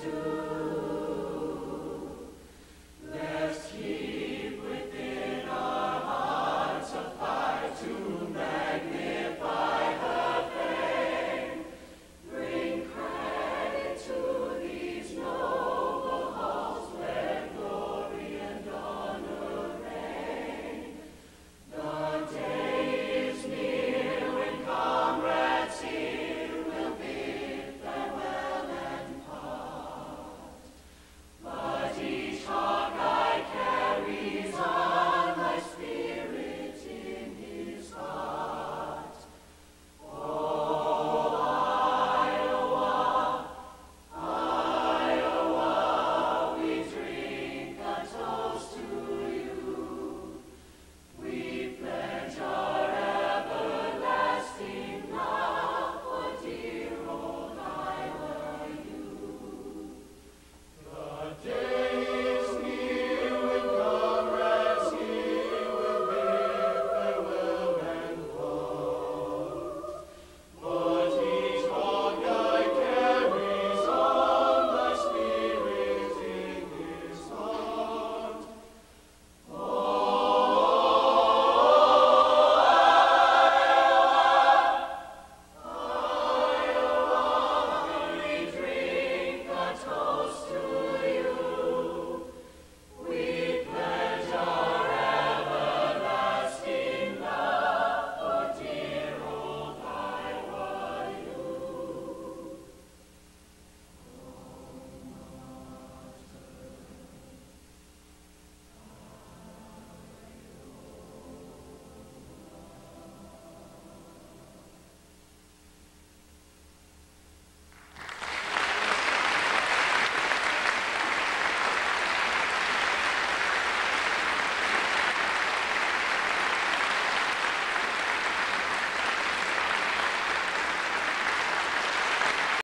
to